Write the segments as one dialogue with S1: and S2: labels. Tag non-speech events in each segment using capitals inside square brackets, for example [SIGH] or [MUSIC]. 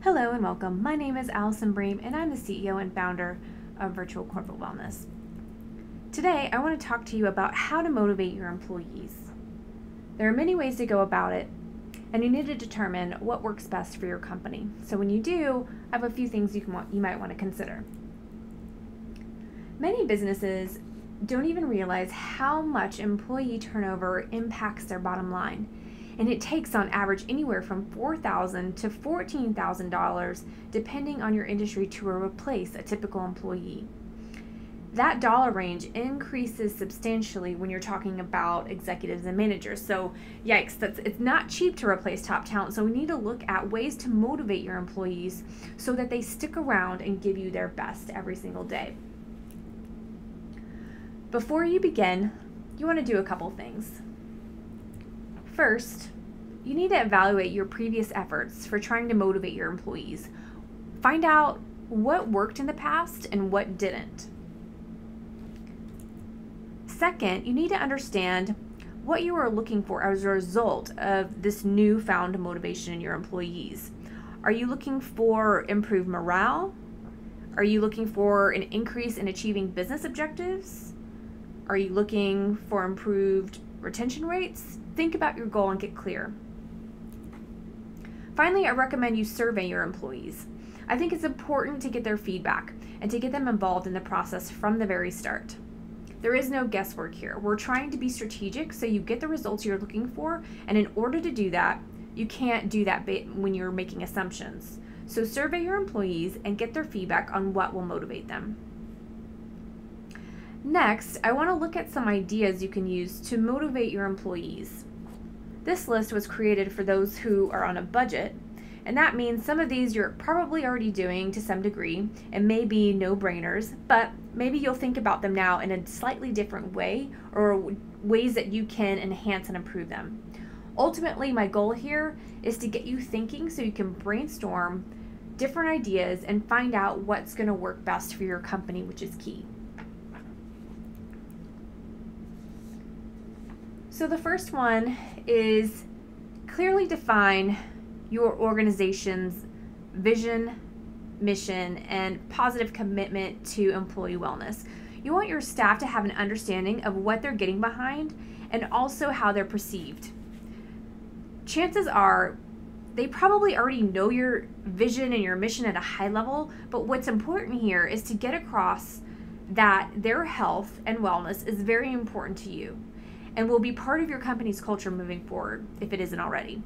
S1: Hello and welcome. My name is Allison Bream and I'm the CEO and founder of Virtual Corporate Wellness. Today, I want to talk to you about how to motivate your employees. There are many ways to go about it, and you need to determine what works best for your company. So when you do, I have a few things you can want, you might want to consider. Many businesses don't even realize how much employee turnover impacts their bottom line and it takes on average anywhere from $4,000 to $14,000 depending on your industry to replace a typical employee. That dollar range increases substantially when you're talking about executives and managers. So, yikes, that's it's not cheap to replace top talent. So, we need to look at ways to motivate your employees so that they stick around and give you their best every single day. Before you begin, you want to do a couple things. First, you need to evaluate your previous efforts for trying to motivate your employees. Find out what worked in the past and what didn't. Second, you need to understand what you are looking for as a result of this newfound motivation in your employees. Are you looking for improved morale? Are you looking for an increase in achieving business objectives? Are you looking for improved retention rates? Think about your goal and get clear. Finally, I recommend you survey your employees. I think it's important to get their feedback and to get them involved in the process from the very start. There is no guesswork here. We're trying to be strategic so you get the results you're looking for, and in order to do that, you can't do that when you're making assumptions. So survey your employees and get their feedback on what will motivate them. Next, I want to look at some ideas you can use to motivate your employees. This list was created for those who are on a budget, and that means some of these you're probably already doing to some degree and may be no brainers, but maybe you'll think about them now in a slightly different way or ways that you can enhance and improve them. Ultimately, my goal here is to get you thinking so you can brainstorm different ideas and find out what's going to work best for your company, which is key. So the first one is clearly define your organization's vision, mission, and positive commitment to employee wellness. You want your staff to have an understanding of what they're getting behind and also how they're perceived. Chances are they probably already know your vision and your mission at a high level, but what's important here is to get across that their health and wellness is very important to you and will be part of your company's culture moving forward if it isn't already.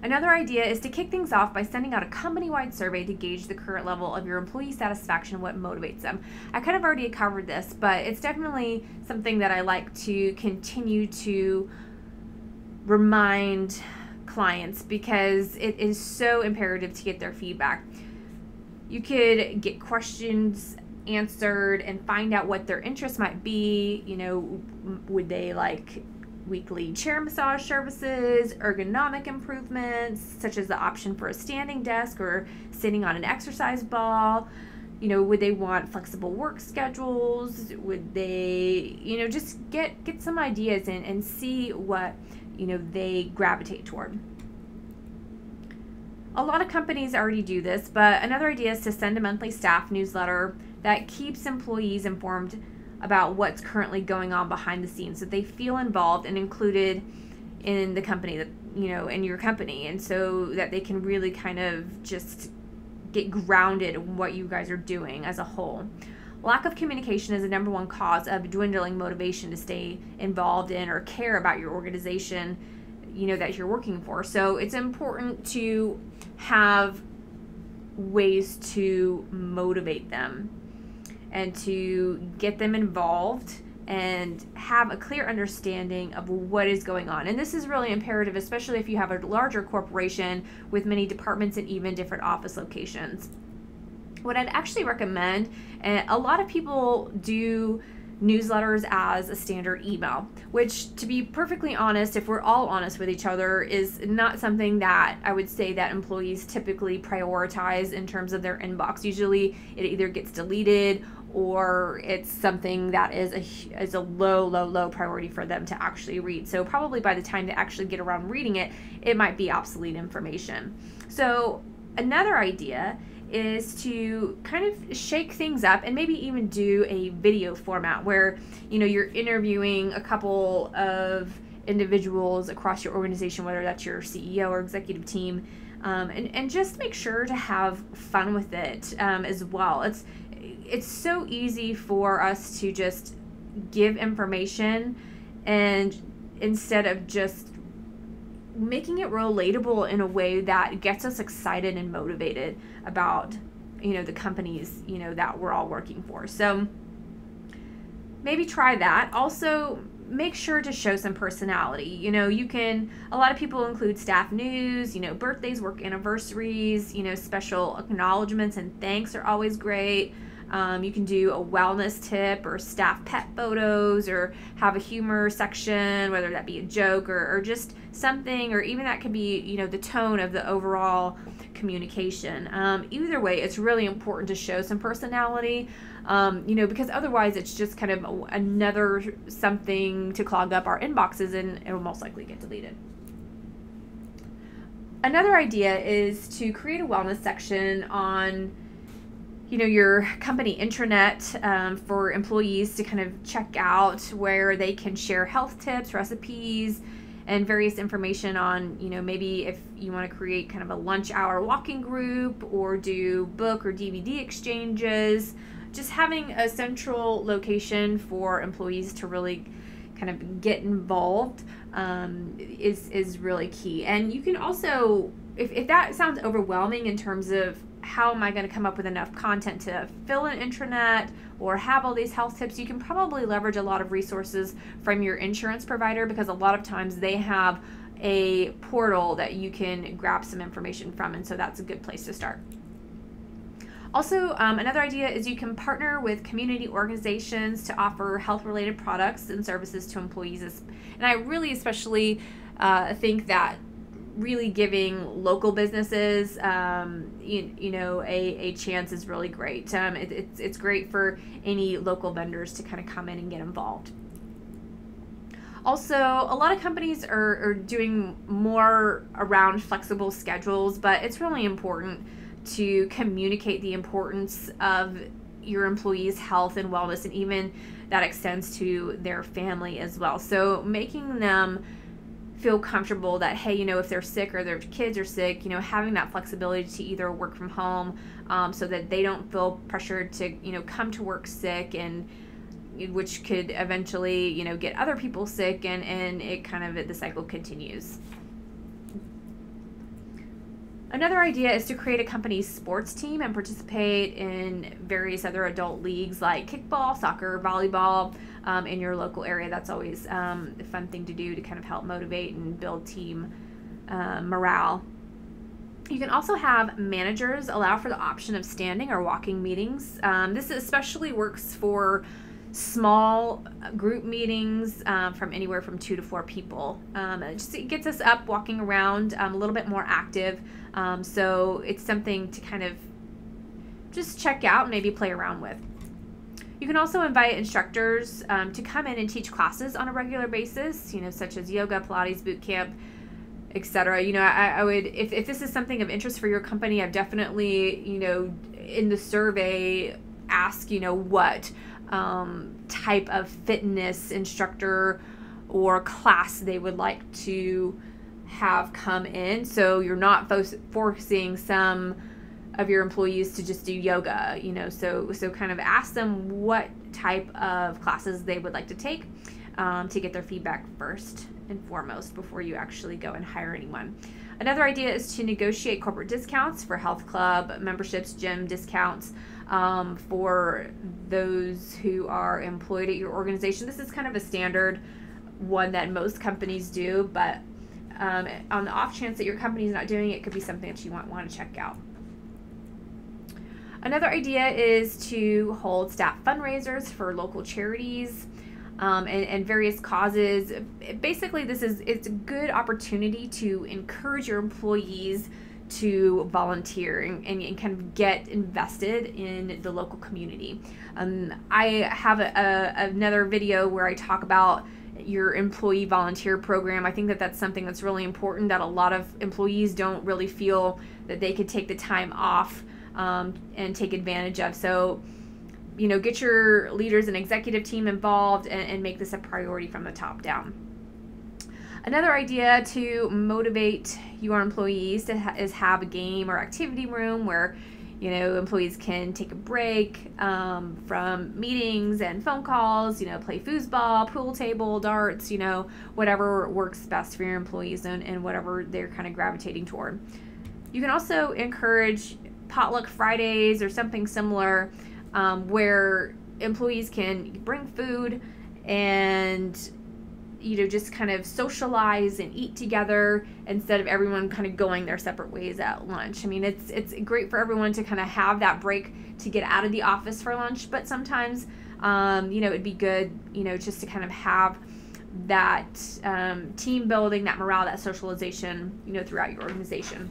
S1: Another idea is to kick things off by sending out a company wide survey to gauge the current level of your employee satisfaction and what motivates them. I kind of already covered this, but it's definitely something that I like to continue to remind clients because it is so imperative to get their feedback. You could get questions answered and find out what their interests might be. You know, would they like weekly chair massage services, ergonomic improvements, such as the option for a standing desk or sitting on an exercise ball? You know, would they want flexible work schedules? Would they, you know, just get get some ideas and, and see what, you know, they gravitate toward. A lot of companies already do this, but another idea is to send a monthly staff newsletter that keeps employees informed about what's currently going on behind the scenes so they feel involved and included in the company that you know in your company and so that they can really kind of just get grounded in what you guys are doing as a whole. Lack of communication is the number one cause of dwindling motivation to stay involved in or care about your organization you know that you're working for. So it's important to have ways to motivate them and to get them involved and have a clear understanding of what is going on. And this is really imperative, especially if you have a larger corporation with many departments and even different office locations. What I'd actually recommend, and a lot of people do newsletters as a standard email, which, to be perfectly honest, if we're all honest with each other, is not something that I would say that employees typically prioritize in terms of their inbox. Usually it either gets deleted or it's something that is a is a low low low priority for them to actually read. So probably by the time they actually get around reading it, it might be obsolete information. So another idea is to kind of shake things up and maybe even do a video format where you know you're interviewing a couple of individuals across your organization whether that's your ceo or executive team um, and, and just make sure to have fun with it um, as well it's it's so easy for us to just give information and instead of just making it relatable in a way that gets us excited and motivated about you know the companies you know that we're all working for. So maybe try that. Also make sure to show some personality. You know you can a lot of people include staff news you know birthdays work anniversaries you know special acknowledgments and thanks are always great um, you can do a wellness tip or staff pet photos or have a humor section, whether that be a joke or, or just something, or even that could be, you know, the tone of the overall communication. Um, either way, it's really important to show some personality, um, you know, because otherwise it's just kind of another something to clog up our inboxes and it will most likely get deleted. Another idea is to create a wellness section on you know your company intranet um, for employees to kind of check out where they can share health tips recipes and various information on you know maybe if you want to create kind of a lunch hour walking group or do book or dvd exchanges. Just having a central location for employees to really kind of get involved um, is is really key. And you can also if, if that sounds overwhelming in terms of how am I going to come up with enough content to fill an intranet or have all these health tips, you can probably leverage a lot of resources from your insurance provider because a lot of times they have a portal that you can grab some information from, and so that's a good place to start. Also, um, another idea is you can partner with community organizations to offer health related products and services to employees. And I really especially uh, think that really giving local businesses, um, you, you know, a, a chance is really great. Um, it, it's, it's great for any local vendors to kind of come in and get involved. Also, a lot of companies are, are doing more around flexible schedules, but it's really important to communicate the importance of your employees' health and wellness, and even that extends to their family as well. So, making them feel comfortable that hey you know if they're sick or their kids are sick you know having that flexibility to either work from home um, so that they don't feel pressured to you know come to work sick and which could eventually you know get other people sick and and it kind of the cycle continues Another idea is to create a company's sports team and participate in various other adult leagues like kickball, soccer, volleyball um, in your local area. That's always um, a fun thing to do to kind of help motivate and build team uh, morale. You can also have managers allow for the option of standing or walking meetings. Um, this especially works for small group meetings um, from anywhere from two to four people. Um, it just it gets us up, walking around, um, a little bit more active. Um, so it's something to kind of just check out maybe play around with. You can also invite instructors um, to come in and teach classes on a regular basis, you know, such as yoga, Pilates, boot camp, etc. You know, I, I would, if, if this is something of interest for your company, I've definitely, you know, in the survey, ask, you know, what um, type of fitness instructor or class they would like to have come in. So you're not fo- forcing some of your employees to just do yoga, you know. So so kind of ask them what type of classes they would like to take um, to get their feedback first and foremost before you actually go and hire anyone. Another idea is to negotiate corporate discounts for health club memberships, gym discounts um, for those who are employed at your organization. This is kind of a standard one that most companies do, but um, on the off chance that your company is not doing it, it could be something that you want, want to check out. Another idea is to hold staff fundraisers for local charities um, and, and various causes. Basically, this is it's a good opportunity to encourage your employees to volunteer and, and, and, kind of get invested in the local community. Um, I have a, a, another video where I talk about your employee volunteer program. I think that that's something that's really important that a lot of employees don't really feel that they could take the time off um, and take advantage of. So, you know, get your leaders and executive team involved and, and make this a priority from the top down. Another idea to motivate your employees to ha- is have a game or activity room where you know employees can take a break um, from meetings and phone calls you know play foosball pool table darts you know whatever works best for your employees and, and whatever they're kind of gravitating toward you can also encourage potluck fridays or something similar um, where employees can bring food and you know just kind of socialize and eat together instead of everyone kind of going their separate ways at lunch. I mean it's it's great for everyone to kind of have that break to get out of the office for lunch but sometimes um, you know it'd be good you know just to kind of have that um, team building that morale that socialization you know throughout your organization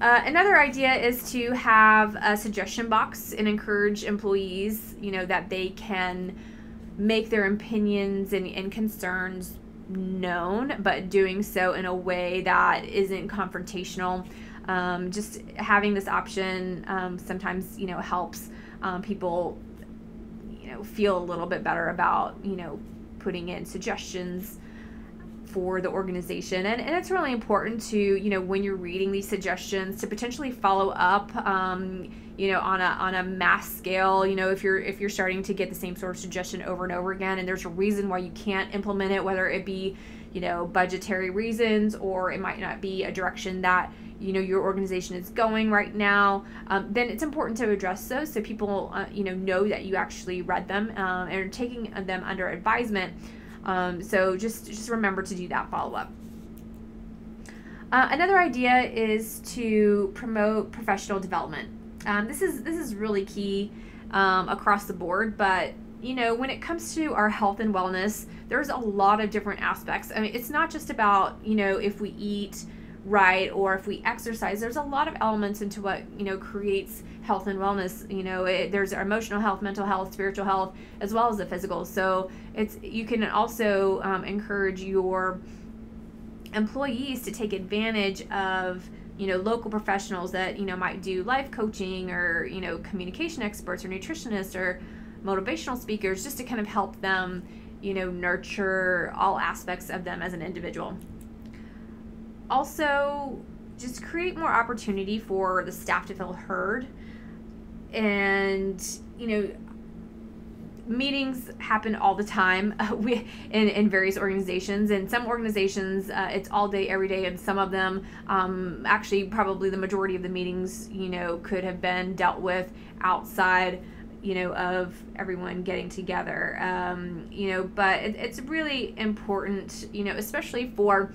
S1: uh, another idea is to have a suggestion box and encourage employees you know that they can make their opinions and, and concerns known, but doing so in a way that isn't confrontational. Um, just having this option um, sometimes, you know, helps um, people, you know, feel a little bit better about, you know, putting in suggestions for the organization. And, and it's really important to, you know, when you're reading these suggestions to potentially follow up. Um, you know on a on a mass scale you know if you're if you're starting to get the same sort of suggestion over and over again and there's a reason why you can't implement it whether it be you know budgetary reasons or it might not be a direction that you know your organization is going right now um, then it's important to address those so people uh, you know know that you actually read them um, and are taking them under advisement um, so just just remember to do that follow up uh, another idea is to promote professional development um, this is this is really key um, across the board, but you know when it comes to our health and wellness, there's a lot of different aspects. I mean, it's not just about you know if we eat right or if we exercise. There's a lot of elements into what you know creates health and wellness. You know, it, there's emotional health, mental health, spiritual health, as well as the physical. So it's you can also um, encourage your employees to take advantage of you know local professionals that you know might do life coaching or you know communication experts or nutritionists or motivational speakers just to kind of help them you know nurture all aspects of them as an individual also just create more opportunity for the staff to feel heard. And you know meetings happen all the time [LAUGHS] uh, we, in, in various organizations. And some organizations uh, it's all day every day and some of them um, actually probably the majority of the meetings you know could have been dealt with outside you know of everyone getting together. Um, you know but it, it's really important you know especially for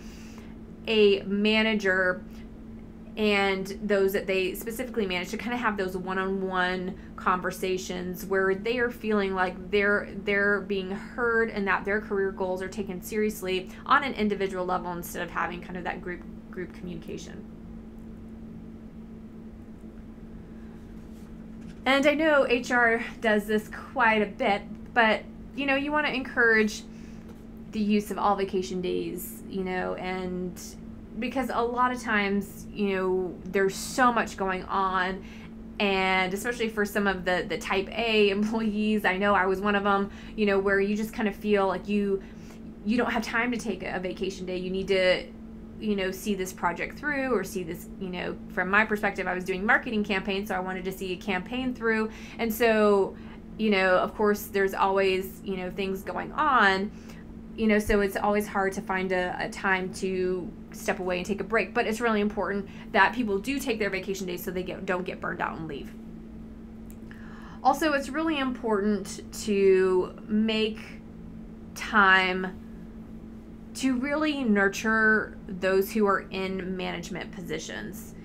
S1: a manager and those that they specifically manage to kind of have those one-on-one conversations where they are feeling like they're they're being heard and that their career goals are taken seriously on an individual level instead of having kind of that group group communication. And I know HR does this quite a bit, but you know, you want to encourage the use of all vacation days, you know, and because a lot of times, you know, there's so much going on and especially for some of the the type A [LAUGHS] employees, I know I was one of them, you know, where you just kind of feel like you you don't have time to take a vacation day. You need to you know see this project through or see this you know from my perspective i was doing marketing campaigns so i wanted to see a campaign through and so you know of course there's always you know things going on you know so it's always hard to find a, a, time to step away and take a break but it's really important that people do take their vacation days so they get, don't get burned out and leave. Also it's really important to make time to really nurture those who are in management positions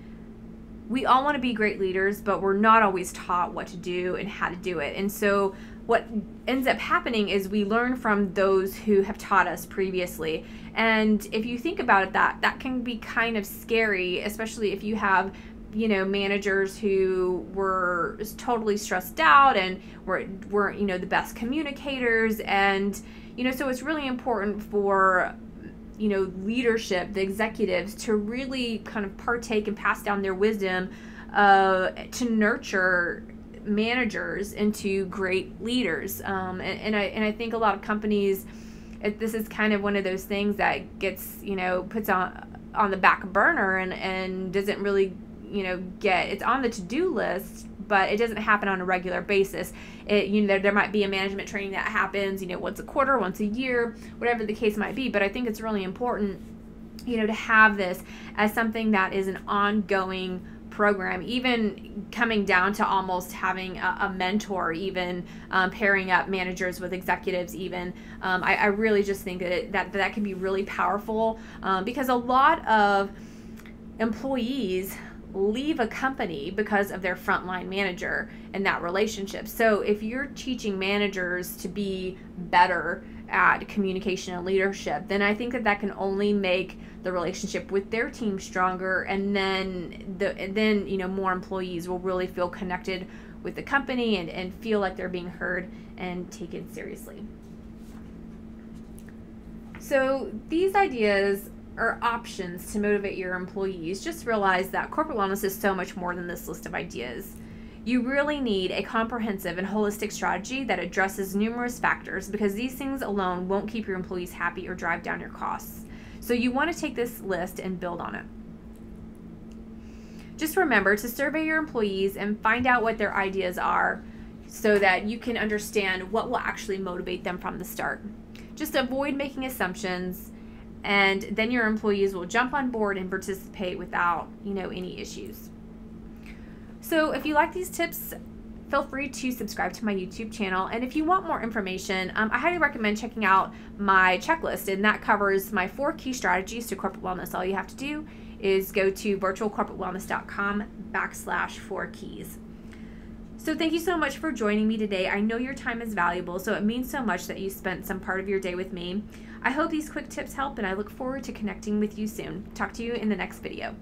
S1: we all want to be great leaders but we're not always taught what to do and how to do it and so what ends up happening is we learn from those who have taught us previously. And if you think about it, that that can be kind of scary, especially if you have you know managers who were totally stressed out and were weren't you know the best communicators and you know so it's really important for you know leadership the executives to really kind of partake and pass down their wisdom uh, to nurture managers into great leaders. Um, and, and, I and I think a lot of companies, it, this is kind of one of those things that gets you know puts on on the back burner and and doesn't really you know get it's on the to do list but it doesn't happen on a regular basis. It, you know, there, there might be a management training that happens, you know, once a quarter, once a year, whatever the case might be. But I think it's really important, you know, to have this as something that is an ongoing program, even coming down to almost having a, a mentor, even um, pairing up managers with executives, even. Um, I, I, really just think that, it, that that can be really powerful um, because a lot of employees leave a company because of their frontline manager and that relationship. So if you're teaching managers to be better at communication and leadership, then I think that that can only make the relationship with their team stronger and then the then you know more employees will really feel connected with the company and, and feel like they're being heard and taken seriously. So these ideas are options to motivate your employees. Just realize that corporate wellness is so much more than this list of ideas. You really need a comprehensive and holistic strategy that addresses numerous factors because these things alone won't keep your employees happy or drive down your costs. So you want to take this list and build on it. Just remember to survey your employees and find out what their ideas are so that you can understand what will actually motivate them from the start. Just avoid making assumptions and then your employees will jump on board and participate without, you know, any issues. So if you like these tips, feel free to subscribe to my YouTube channel. And if you want more information, um, I highly recommend checking out my checklist, and that covers my four key strategies to corporate wellness. All you have to do is go to virtualcorporatewellness.com backslash four keys. So thank you so much for joining me today. I know your time is valuable, so it means so much that you spent some part of your day with me. I hope these quick tips help, and I look forward to connecting with you soon. Talk to you in the next video.